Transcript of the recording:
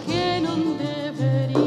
que no debería.